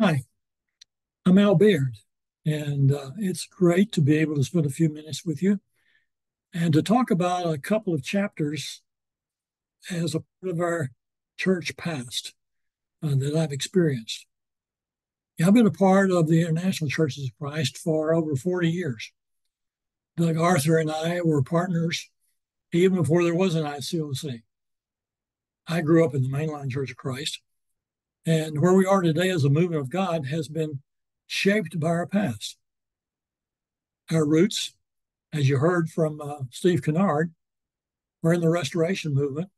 Hi, I'm Al Baird, and uh, it's great to be able to spend a few minutes with you and to talk about a couple of chapters as a part of our church past uh, that I've experienced. I've been a part of the International Churches of Christ for over 40 years. Doug Arthur and I were partners even before there was an ICOC. I grew up in the mainline Church of Christ, and where we are today as a movement of God has been shaped by our past. Our roots, as you heard from uh, Steve Kinnard, were in the Restoration movement,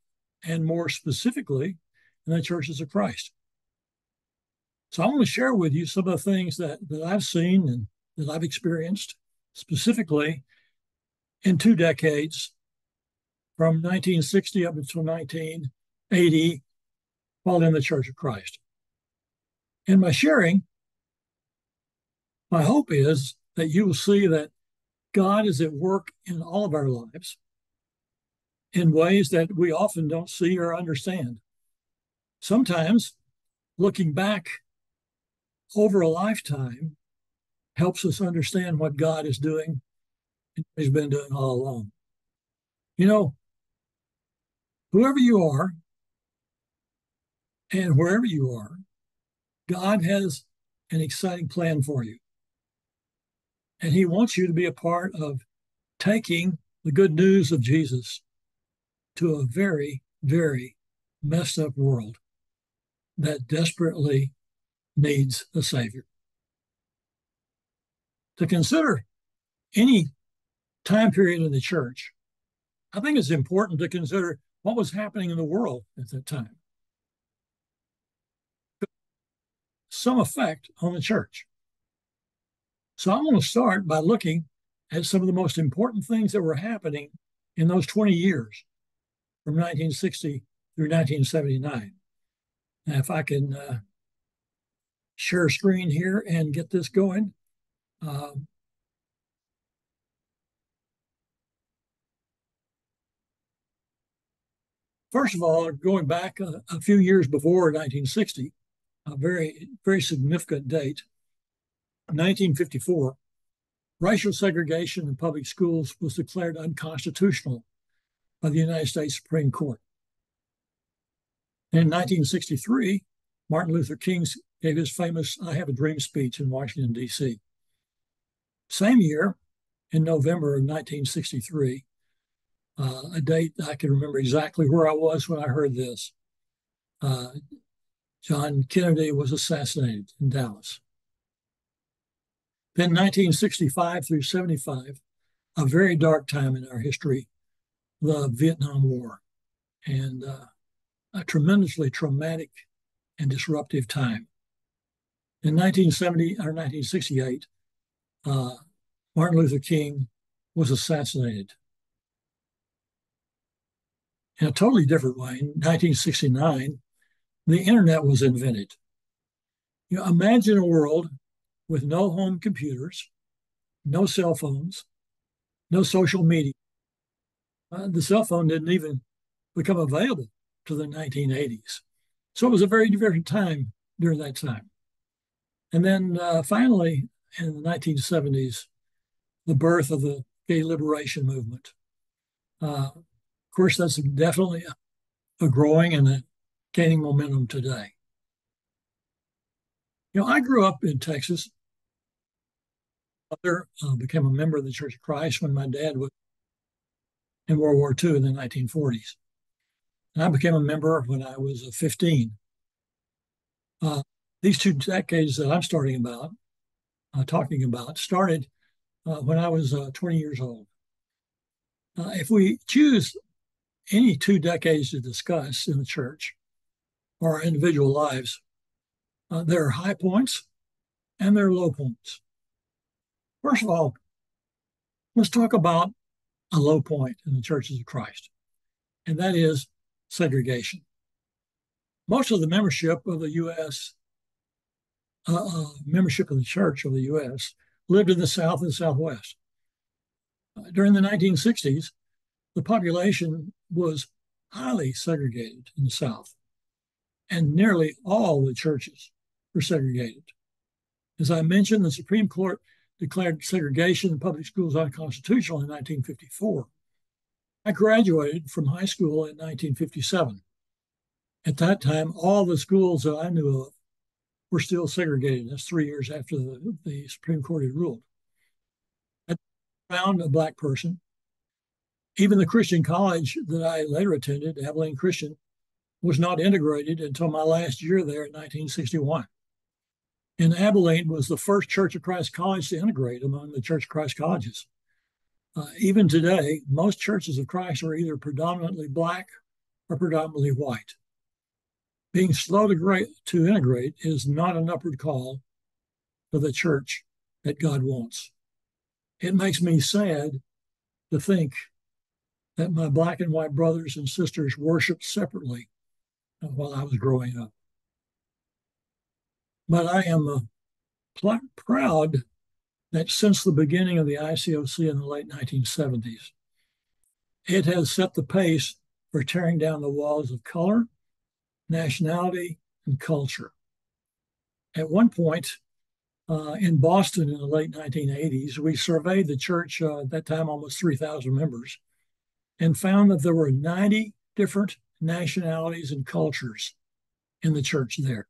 and more specifically, in the churches of Christ. So I want to share with you some of the things that, that I've seen and that I've experienced, specifically in two decades from 1960 up until 1980 while in the Church of Christ. In my sharing, my hope is that you will see that God is at work in all of our lives in ways that we often don't see or understand. Sometimes looking back over a lifetime helps us understand what God is doing and He's been doing all along. You know, whoever you are and wherever you are, God has an exciting plan for you. And He wants you to be a part of taking the good news of Jesus to a very, very messed up world that desperately needs a Savior. To consider any time period in the church, I think it's important to consider what was happening in the world at that time. Some effect on the church. So I'm going to start by looking at some of the most important things that were happening in those 20 years from 1960 through 1979. Now, if I can uh, share screen here and get this going. Um, first of all, going back a, a, few years before 1960, a very, very significant date, 1954, racial segregation in public schools was declared unconstitutional by the United States Supreme Court. In 1963, Martin Luther King gave his famous I Have a Dream speech in Washington, D.C. Same year, in November of 1963, uh, a date I can remember exactly where I was when I heard this. Uh, John Kennedy was assassinated in Dallas. Then 1965 through 75, a very dark time in our history, the Vietnam War, and uh, a tremendously traumatic and disruptive time. In 1970 or 1968, uh, Martin Luther King was assassinated. In a totally different way, in 1969, the internet was invented. You know, imagine a world with no home computers, no cell phones, no social media. Uh, the cell phone didn't even become available to the 1980s. So it was a very different time during that time. And then uh, finally, in the 1970s, the birth of the gay liberation movement. Uh, of course, that's definitely a, a growing and a gaining momentum today. You know, I grew up in Texas. Mother uh, became a member of the Church of Christ when my dad was in World War II in the 1940s. And I became a member when I was 15. Uh, these two decades that I'm starting about, uh, talking about, started uh, when I was uh, 20 years old. Uh, if we choose any two decades to discuss in the church or our individual lives, uh, there are high points and there are low points. First of all, let's talk about a low point in the churches of Christ, and that is segregation. Most of the membership of the U.S. Uh, uh, membership of the Church of the U.S. lived in the South and Southwest. Uh, during the 1960s, the population was highly segregated in the South, and nearly all the churches were segregated. As I mentioned, the Supreme Court declared segregation in public schools unconstitutional in 1954. I graduated from high school in 1957. At that time, all the schools that I knew of were still segregated. That's three years after the, the Supreme Court had ruled. I found a black person. Even the Christian college that I later attended, Abilene Christian, was not integrated until my last year there in 1961. And Abilene was the first Church of Christ college to integrate among the Church of Christ colleges. Uh, even today, most churches of Christ are either predominantly black or predominantly white. Being slow to, great, to integrate is not an upward call for the church that God wants. It makes me sad to think that my black and white brothers and sisters worshiped separately while I was growing up. But I am uh, pl- proud that since the beginning of the ICOC in the late 1970s, it has set the pace for tearing down the walls of color, nationality, and culture. At one point uh, in Boston in the late 1980s, we surveyed the church, uh, at that time almost 3,000 members, and found that there were 90 different nationalities and cultures in the church there.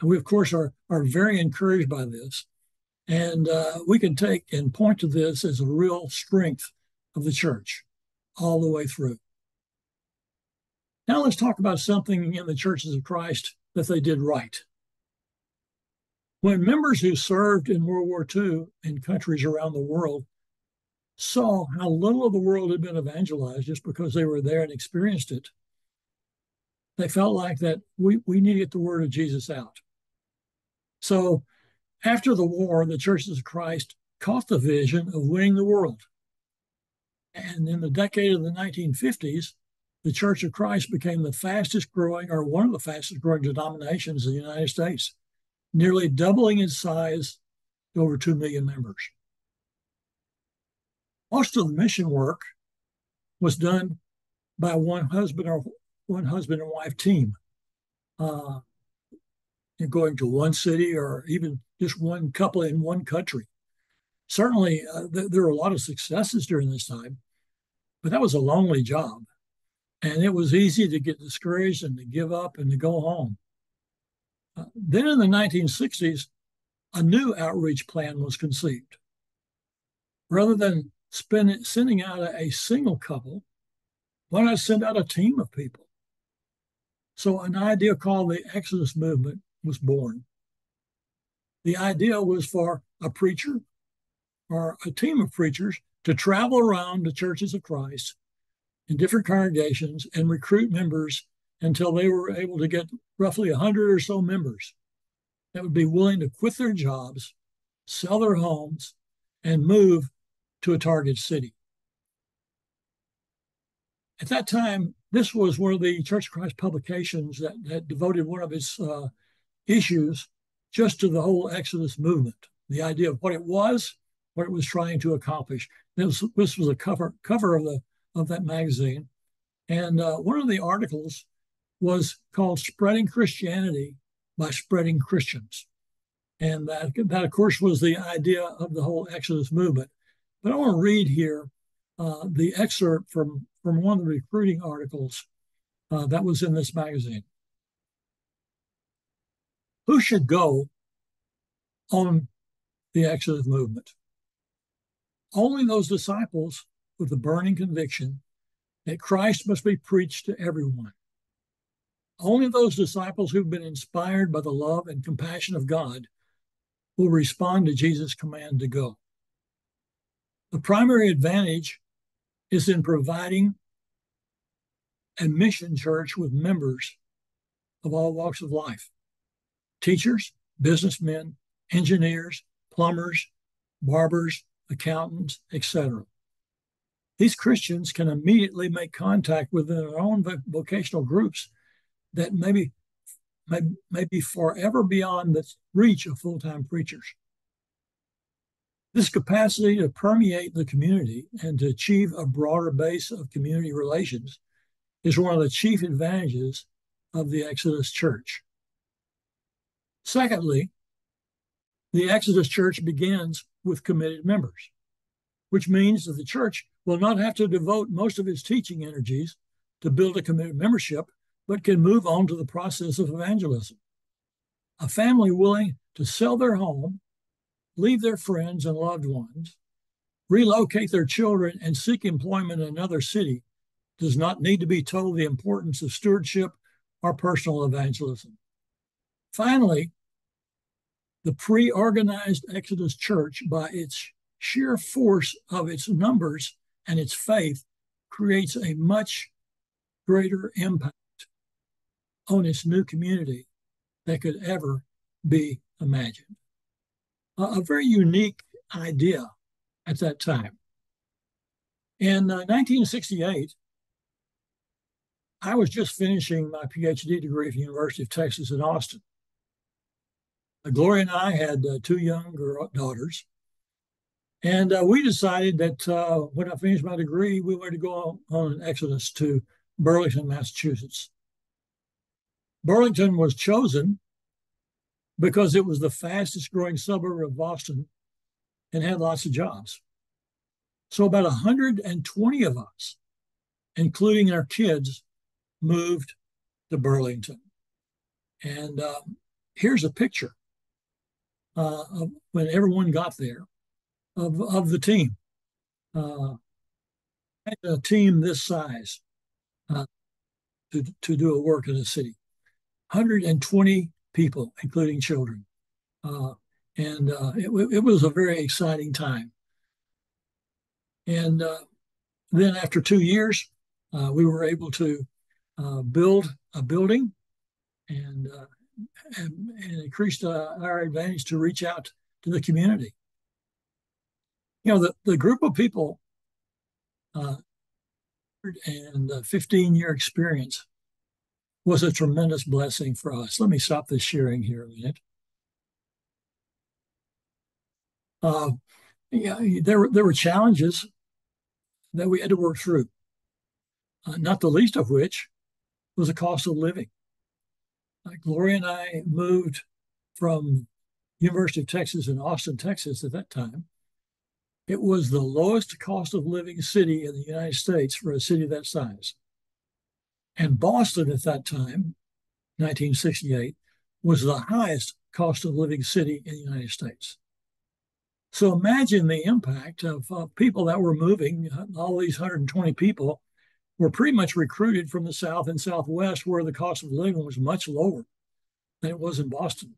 And we, of course, are, are very encouraged by this. And uh, we can take and point to this as a real strength of the church all the way through. Now let's talk about something in the churches of Christ that they did right. When members who served in World War II in countries around the world saw how little of the world had been evangelized just because they were there and experienced it, they felt like that we, we need to get the word of Jesus out. So after the war, the churches of Christ caught the vision of winning the world. And in the decade of the 1950s, the Church of Christ became the fastest growing, or one of the fastest growing denominations in the United States, nearly doubling its size to over 2 million members. Most of the mission work was done by one husband or one husband and wife team. Uh, going to one city or even just one couple in one country. Certainly, uh, th- there were a lot of successes during this time, but that was a lonely job. And it was easy to get discouraged and to give up and to go home. Uh, then in the 1960s, a new outreach plan was conceived. Rather than spend, sending out a, a single couple, why not send out a team of people? So, an idea called the Exodus Movement was born. The idea was for a preacher or a team of preachers to travel around the churches of Christ in different congregations and recruit members until they were able to get roughly 100 or so members that would be willing to quit their jobs, sell their homes, and move to a target city. At that time, this was one of the Church of Christ publications that, that devoted one of its uh, issues just to the whole Exodus movement, the idea of what it was, what it was trying to accomplish. This, this was a cover cover of the of that magazine, and uh, one of the articles was called "Spreading Christianity by Spreading Christians," and that that of course was the idea of the whole Exodus movement. But I want to read here uh, the excerpt from from one of the recruiting articles uh, that was in this magazine. Who should go on the Exodus movement? Only those disciples with the burning conviction that Christ must be preached to everyone. Only those disciples who've been inspired by the love and compassion of God will respond to Jesus' command to go. The primary advantage is in providing a mission church with members of all walks of life teachers, businessmen, engineers, plumbers, barbers, accountants, etc. These Christians can immediately make contact with their own vocational groups that maybe may, may be forever beyond the reach of full-time preachers. This capacity to permeate the community and to achieve a broader base of community relations is one of the chief advantages of the Exodus Church. Secondly, the Exodus church begins with committed members, which means that the church will not have to devote most of its teaching energies to build a committed membership, but can move on to the process of evangelism. A family willing to sell their home, leave their friends and loved ones, relocate their children, and seek employment in another city does not need to be told the importance of stewardship or personal evangelism. Finally, the pre organized Exodus church, by its sheer force of its numbers and its faith, creates a much greater impact on its new community that could ever be imagined. A very unique idea at that time. In uh, 1968, I was just finishing my PhD degree at the University of Texas in Austin. Uh, Gloria and I had uh, two young girl, daughters, and uh, we decided that uh, when I finished my degree, we were to go on an exodus to Burlington, Massachusetts. Burlington was chosen because it was the fastest growing suburb of Boston and had lots of jobs. So about 120 of us, including our kids, moved to Burlington. And uh, here's a picture uh, of when everyone got there of, of the team. Uh, a team this size uh, to, to do a work in the city. 120 people, including children. Uh, and uh, it, it, was a very exciting time. And uh, then after two years, uh, we were able to uh, build a building and, uh, and, and, increased our advantage to reach out to the community. You know, the, the group of people and 15 year experience was a tremendous blessing for us. Let me stop this sharing here a minute. Uh, yeah, there were there were challenges that we had to work through. Uh, not the least of which was the cost of living. Uh, Gloria and I moved from University of Texas in Austin, Texas at that time. It was the lowest cost of living city in the United States for a city that size. And Boston at that time, 1968, was the highest cost of living city in the United States. So imagine the impact of uh, people that were moving, uh, all these 120 people were pretty much recruited from the South and Southwest, where the cost of living was much lower than it was in Boston.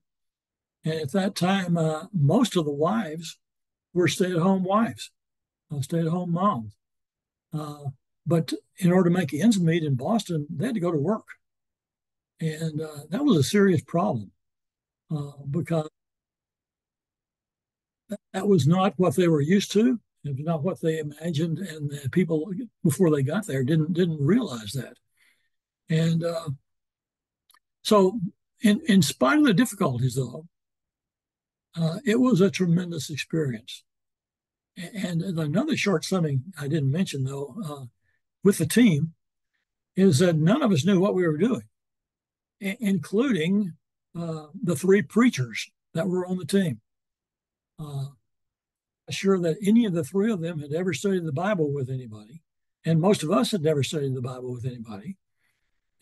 And at that time, uh, most of the wives were stay at home wives, uh, stay at home moms. Uh, but in order to make ends meet in Boston, they had to go to work. And uh, that was a serious problem because that was not what they were used to. It was not what they imagined, and the people before they got there didn't didn't realize that. And uh, so, in in spite of the difficulties, though, uh, it was a tremendous experience. And another short summing I didn't mention, though, uh, with the team, is that none of us knew what we were doing, including uh, the three preachers that were on the team uh, sure that any of the three of them had ever studied the Bible with anybody. And most of us had never studied the Bible with anybody.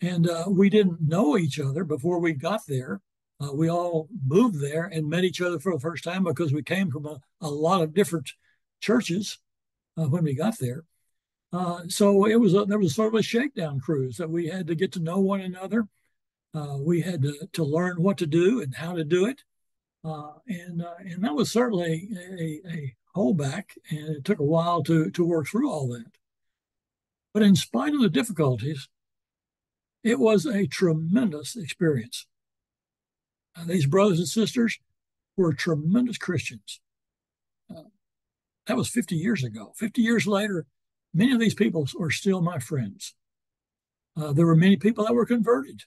And uh, we didn't know each other before we got there. Uh, we all moved there and met each other for the first time because we came from a, a lot of different churches uh, when we got there. Uh, so it was a, there was sort of a shakedown cruise that we had to get to know one another. Uh, we had to, to learn what to do and how to do it. Uh, and uh, and that was certainly a, a holdback, and it took a while to to work through all that. But in spite of the difficulties, it was a tremendous experience. Uh, these brothers and sisters were tremendous Christians. Uh, that was 50 years ago. 50 years later, many of these people are still my friends. Uh, there were many people that were converted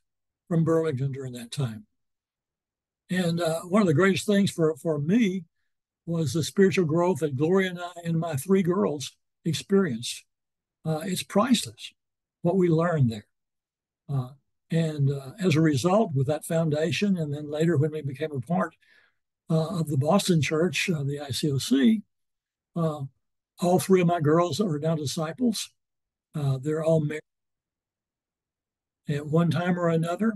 from Burlington during that time. And uh, one of the greatest things for, for me was the spiritual growth that Gloria and I and my three girls experienced. Uh, it's priceless what we learned there. Uh, And uh, as a result, with that foundation, and then later when we became a part uh, of the Boston Church, uh, the ICOC, all three of my girls are now disciples. Uh, they're all married at one time or another.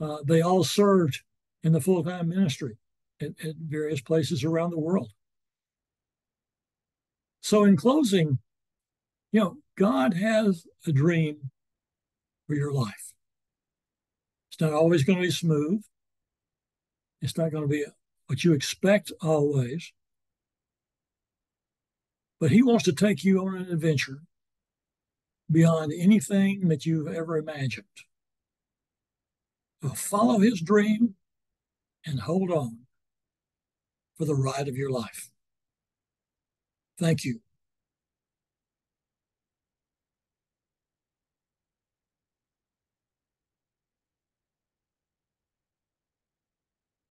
Uh, they all served in the full time ministry at, at various places around the world. So, in closing, you know, God has a dream for your life. It's not always going to be smooth. It's not going to be what you expect always. But He wants to take you on an adventure beyond anything that you've ever imagined. So follow His dream and hold on for the ride of your life. Thank you.